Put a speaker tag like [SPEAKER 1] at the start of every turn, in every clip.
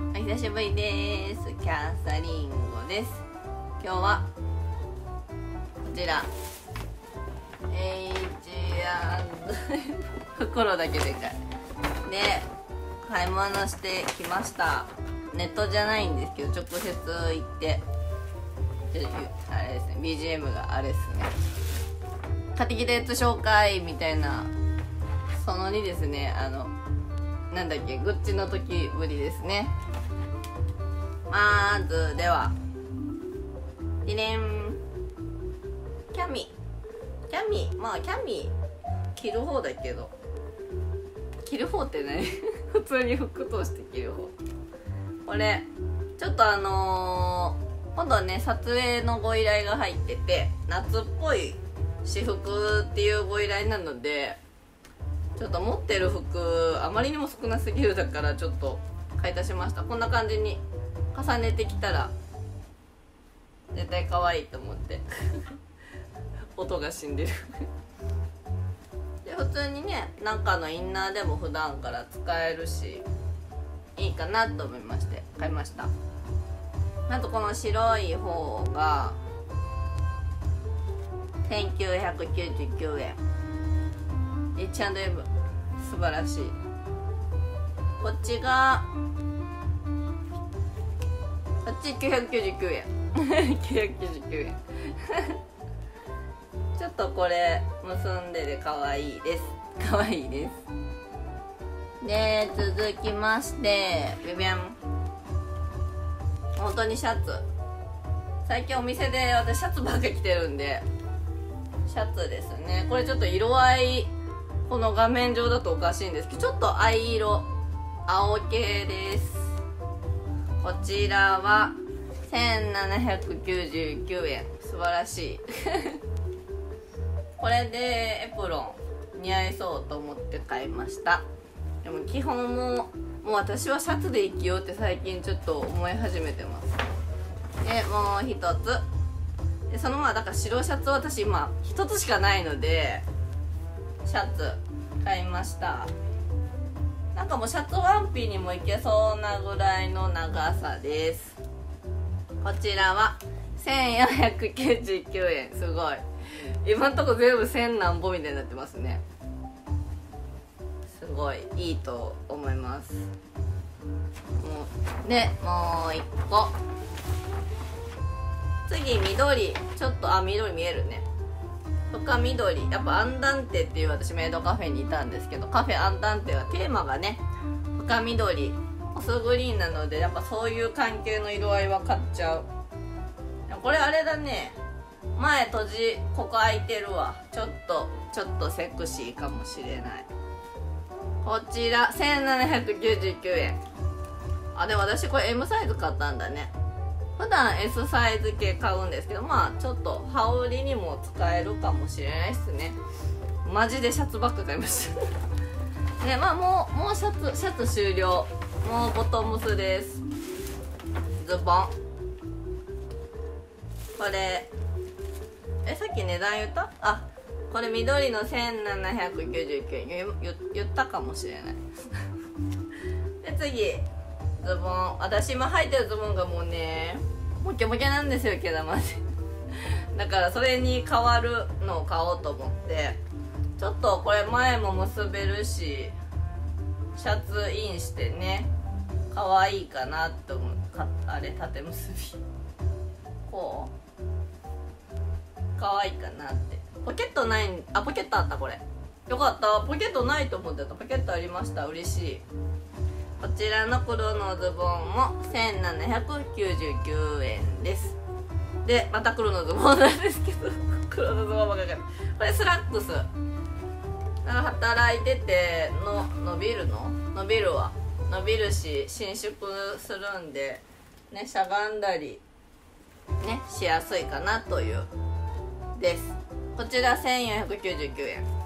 [SPEAKER 1] お久しぶりです。キャンサリンゴです。今日はこちら。H&M 袋だけでかい。で買い物してきました。ネットじゃないんですけど直接行って。あれですね。BGM があれですね。買ってきたやつ紹介みたいな。その2ですねあのなんだっけグッチの時ぶりですね。まずでは。ディレンキャミ。キャミまあキャミ着る方だけど。着る方って何 普通に服として着る方。これちょっとあのー、今度はね撮影のご依頼が入ってて夏っぽい私服っていうご依頼なのでちょっと持ってる服あまりにも少なすぎるだからちょっと買い足しました。こんな感じに重ねてきたら絶対可愛いと思って。音が死んでる。で普通にねなんかのインナーでも普段から使えるしいいかなと思いまして買いました。あとこの白い方が1999円。H&M 素晴らしい。こっちがこっち999円。999円。ちょっとこれ結んでて可愛いです。可愛いです。で続きましてビビン。本当にシャツ。最近お店で私シャツばっか着てるんで。シャツですね。これちょっと色合いこの画面上だとおかしいんですけどちょっと藍色青系です。こちらは1799円。素晴らしい。これでエプロン似合いそうと思って買いました。でも基本ももう私はシャツで生きようって最近ちょっと思い始めてます。でもう一つ。でそのままだから白シャツ私今一つしかないのでシャツ買いました。なんかもうシャツワンピにもいけそうなぐらいの長さです。こちらは1499円。すごい。今んとこ全部1000何本みたいになってますね。すごい。いいと思います。もうでもう一個。次緑。ちょっとあ緑見えるね。深緑やっぱアンダンテっていう私メイドカフェにいたんですけどカフェアンダンテはテーマがね深緑モスグリーンなのでやっぱそういう関係の色合いは買っちゃう。これあれだね。前閉じここ開いてるわ。ちょっとちょっとセクシーかもしれない。こちら1799円あでも私これ M サイズ買ったんだね。普段 S サイズ系買うんですけどまあちょっと羽織にも使えるかもしれないっすね。マジでシャツばっか買いました ねまあもうもうシャツシャツ終了。もうボトムスです。ズボン。これ。えさっき値段言った？あこれ緑の1799円言言ったかもしれない。で次。ズボン。私今履いてるズボンがもうねモキモキなんですよ毛玉で。だからそれに変わるのを買おうと思って。ちょっとこれ前も結べるしシャツインしてね可愛いかなって思う。あれ縦結び。こう。可愛いかなって。ポケットないあポケットあったこれ。よかった。ポケットないと思ってた。ポケットありました。嬉しい。こちらの黒のズボンも1799円です。でまた黒のズボンなんですけど 黒のズボンばっかりこれスラックス。働いてての伸びるの？伸びるわ。伸びるし伸縮するんでねしゃがんだりねしやすいかなという。です。こちら1499円。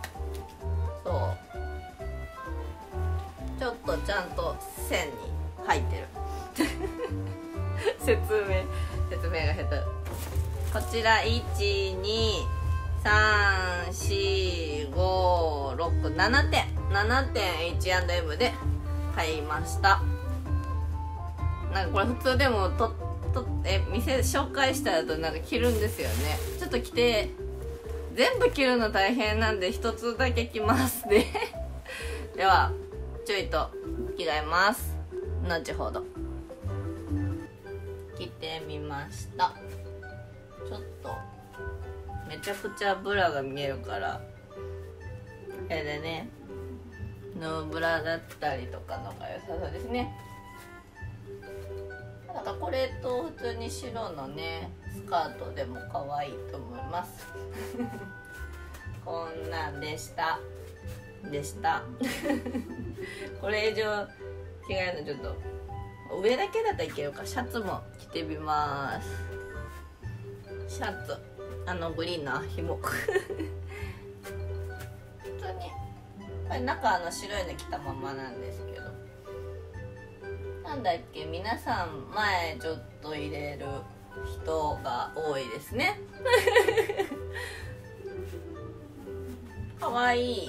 [SPEAKER 1] とちゃんと線に入ってる。説明説明が下手。こちら1234567点。7点 H&M で買いました。なんかこれ普通でもととえ店紹介した後なんか着るんですよね。ちょっと着て全部着るの大変なんで一つだけ着ますね。ではちょいと着替えます。後ほど。着てみました。ちょっと。めちゃくちゃブラが見えるから。これでね。ノーブラだったりとかのが良さそうですね。なんかこれと普通に白のねスカートでも可愛いと思います。こんなんでした。でした。これ以上着替えるのちょっと。上だけだったらいけるか。シャツも着てみます。シャツ。あのグリーンの紐。普通に。これ中あの白いの着たままなんですけど。なんだっけ？皆さん前ちょっと入れる人が多いですね。かわい。い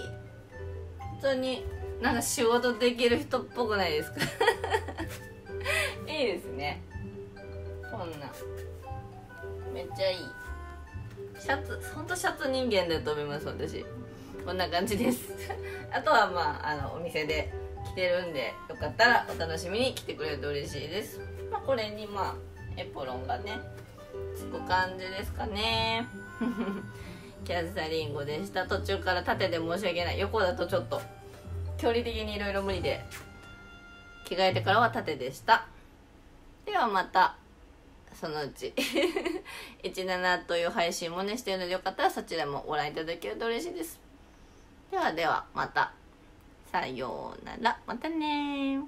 [SPEAKER 1] 普通になんか仕事できる人っぽくないですか？いいですね。こんな。めっちゃいい。シャツほんとシャツ人間だと思います私。こんな感じです。あとはまああのお店で着てるんでよかったらお楽しみに来てくれると嬉しいです、まあ、これにまあエプロンがねつく感じですかね。キャズサリンゴでした。途中から縦で申し訳ない。横だとちょっと距離的にいろいろ無理で着替えてからは縦でした。ではまたそのうち。17という配信もねしてるのでよかったらそちらもご覧いただけると嬉しいです。ではではまた。さようなら。またね